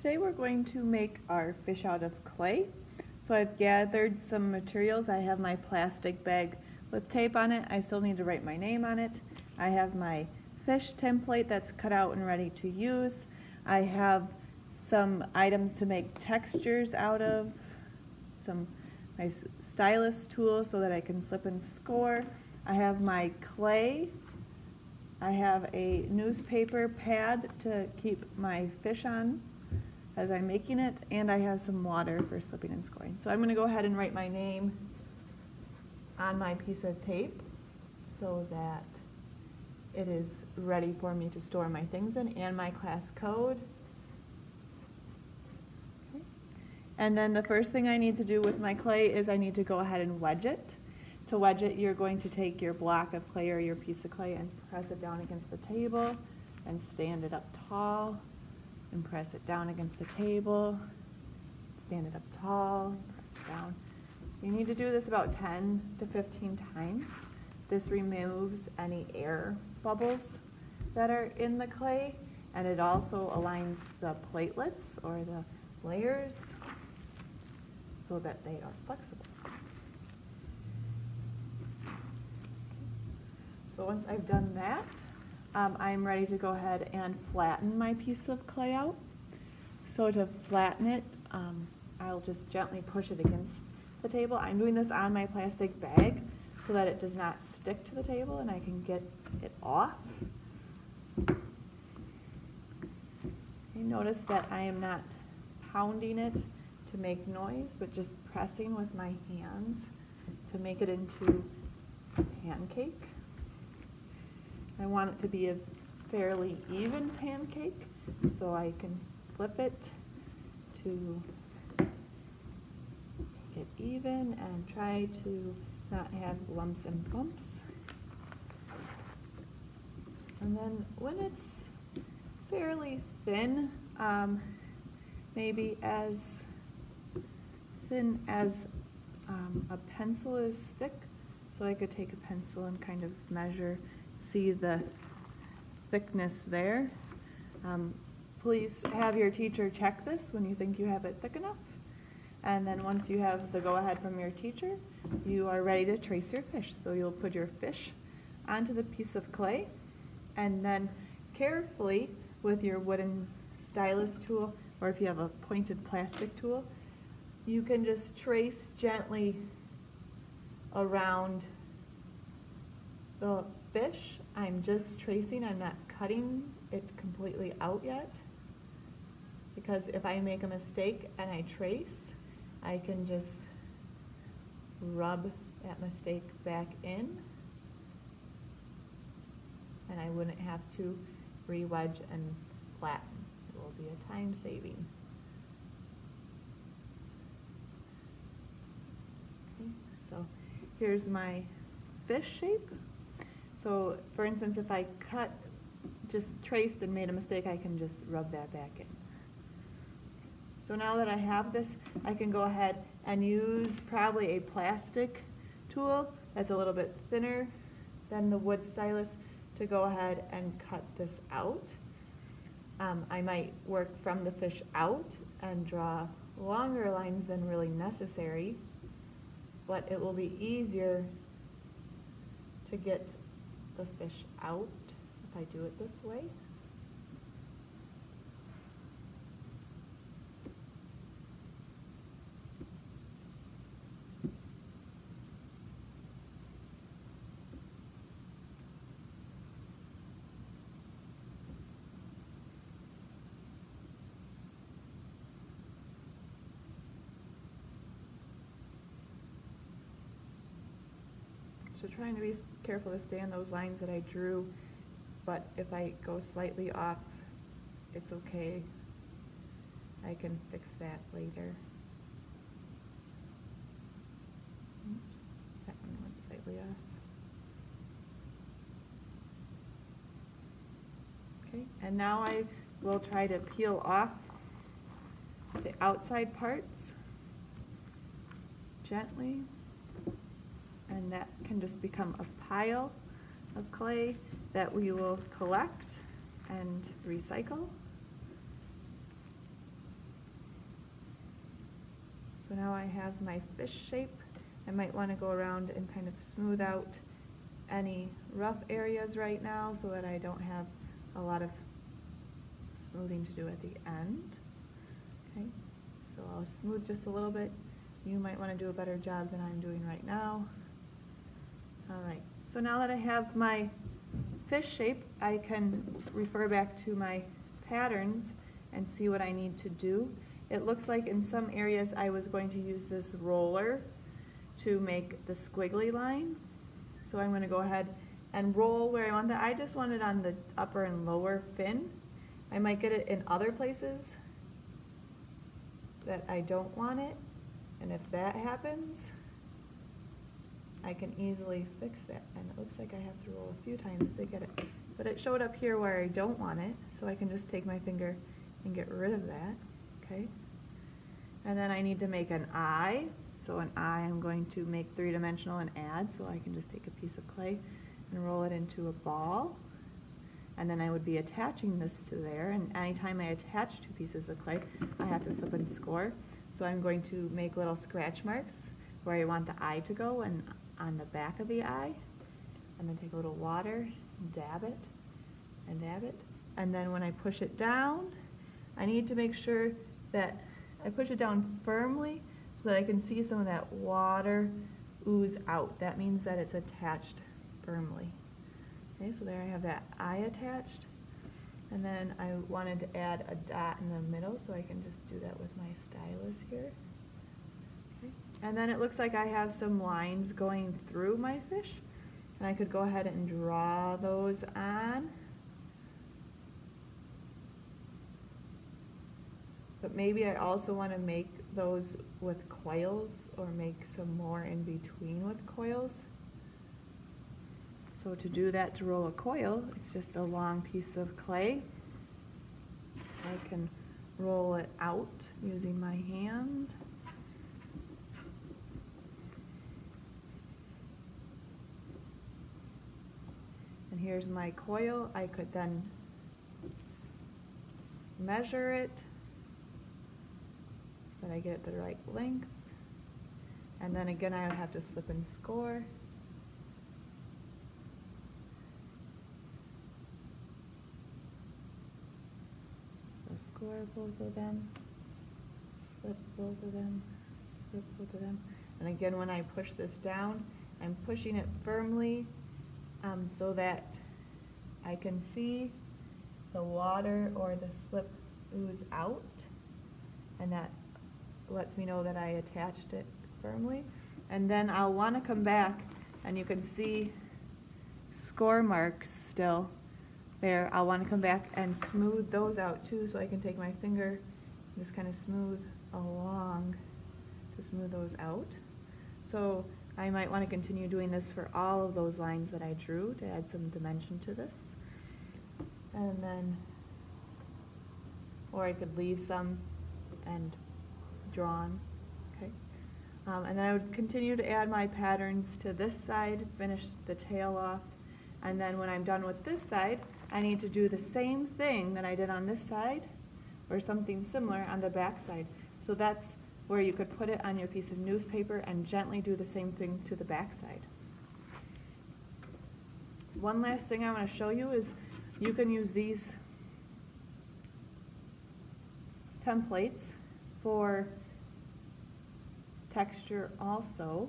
Today we're going to make our fish out of clay. So I've gathered some materials. I have my plastic bag with tape on it. I still need to write my name on it. I have my fish template that's cut out and ready to use. I have some items to make textures out of, some my stylus tool so that I can slip and score. I have my clay. I have a newspaper pad to keep my fish on as I'm making it, and I have some water for slipping and scoring. So I'm gonna go ahead and write my name on my piece of tape so that it is ready for me to store my things in and my class code. And then the first thing I need to do with my clay is I need to go ahead and wedge it. To wedge it, you're going to take your block of clay or your piece of clay and press it down against the table and stand it up tall and press it down against the table. Stand it up tall, press it down. You need to do this about 10 to 15 times. This removes any air bubbles that are in the clay and it also aligns the platelets or the layers so that they are flexible. So once I've done that, um, I'm ready to go ahead and flatten my piece of clay out. So to flatten it, um, I'll just gently push it against the table. I'm doing this on my plastic bag so that it does not stick to the table and I can get it off. You notice that I am not pounding it to make noise, but just pressing with my hands to make it into pancake. I want it to be a fairly even pancake, so I can flip it to make it even and try to not have lumps and bumps. And then when it's fairly thin, um, maybe as thin as um, a pencil is thick, so I could take a pencil and kind of measure, see the thickness there. Um, please have your teacher check this when you think you have it thick enough. And then once you have the go-ahead from your teacher, you are ready to trace your fish. So you'll put your fish onto the piece of clay and then carefully with your wooden stylus tool, or if you have a pointed plastic tool, you can just trace gently around the fish. I'm just tracing, I'm not cutting it completely out yet. Because if I make a mistake and I trace, I can just rub that mistake back in. And I wouldn't have to re-wedge and flatten. It will be a time saving. Okay, so here's my fish shape. So for instance, if I cut, just traced and made a mistake, I can just rub that back in. So now that I have this, I can go ahead and use probably a plastic tool that's a little bit thinner than the wood stylus to go ahead and cut this out. Um, I might work from the fish out and draw longer lines than really necessary, but it will be easier to get the fish out if I do it this way. So trying to be careful to stay in those lines that I drew, but if I go slightly off, it's okay. I can fix that later. Oops, that one went slightly off. Okay, and now I will try to peel off the outside parts gently. And that can just become a pile of clay that we will collect and recycle. So now I have my fish shape. I might want to go around and kind of smooth out any rough areas right now so that I don't have a lot of smoothing to do at the end. Okay, so I'll smooth just a little bit. You might want to do a better job than I'm doing right now. So now that I have my fish shape, I can refer back to my patterns and see what I need to do. It looks like in some areas I was going to use this roller to make the squiggly line. So I'm gonna go ahead and roll where I want that. I just want it on the upper and lower fin. I might get it in other places that I don't want it. And if that happens, I can easily fix it. And it looks like I have to roll a few times to get it. But it showed up here where I don't want it, so I can just take my finger and get rid of that, okay? And then I need to make an eye. So an eye I'm going to make three-dimensional and add, so I can just take a piece of clay and roll it into a ball. And then I would be attaching this to there, and anytime I attach two pieces of clay, I have to slip and score. So I'm going to make little scratch marks where I want the eye to go and on the back of the eye. And then take a little water, dab it, and dab it. And then when I push it down, I need to make sure that I push it down firmly so that I can see some of that water ooze out. That means that it's attached firmly. Okay, so there I have that eye attached. And then I wanted to add a dot in the middle, so I can just do that with my stylus here. And then it looks like I have some lines going through my fish. And I could go ahead and draw those on. But maybe I also want to make those with coils or make some more in between with coils. So to do that, to roll a coil, it's just a long piece of clay. I can roll it out using my hand. And here's my coil. I could then measure it so that I get it the right length. And then again, I would have to slip and score. So score both of them, slip both of them, slip both of them. And again, when I push this down, I'm pushing it firmly um, so that I can see the water or the slip ooze out. And that lets me know that I attached it firmly. And then I'll want to come back and you can see score marks still there. I'll want to come back and smooth those out too so I can take my finger and just kind of smooth along to smooth those out. So I might want to continue doing this for all of those lines that I drew to add some dimension to this. And then, or I could leave some and drawn, okay? Um, and then I would continue to add my patterns to this side, finish the tail off, and then when I'm done with this side, I need to do the same thing that I did on this side, or something similar on the back side. So that's where you could put it on your piece of newspaper and gently do the same thing to the backside. One last thing I want to show you is you can use these templates for texture also.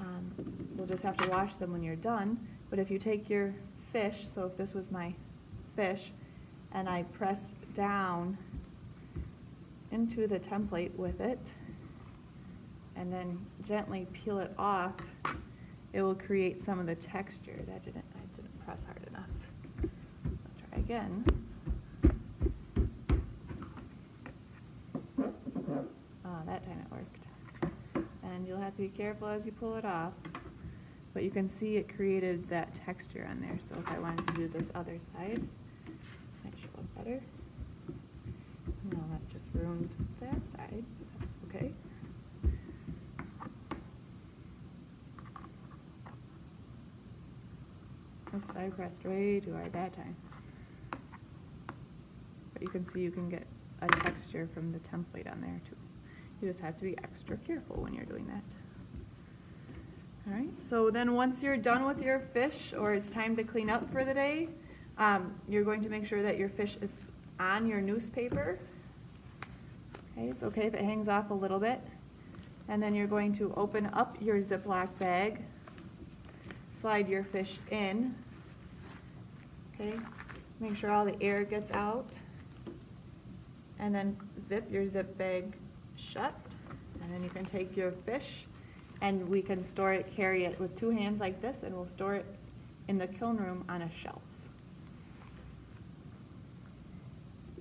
Um, we'll just have to wash them when you're done. But if you take your fish, so if this was my fish, and I press down into the template with it, and then gently peel it off, it will create some of the texture. That didn't, I didn't press hard enough. So try again. Ah, that time it worked. And you'll have to be careful as you pull it off. But you can see it created that texture on there. So if I wanted to do this other side, might show up better. Just ruined that side. That's okay. Oops, I pressed way too hard that time. But you can see you can get a texture from the template on there too. You just have to be extra careful when you're doing that. All right, so then once you're done with your fish or it's time to clean up for the day, um, you're going to make sure that your fish is on your newspaper. Okay, it's okay if it hangs off a little bit. And then you're going to open up your Ziploc bag, slide your fish in. Okay, make sure all the air gets out. And then zip your zip bag shut. And then you can take your fish and we can store it, carry it with two hands like this, and we'll store it in the kiln room on a shelf.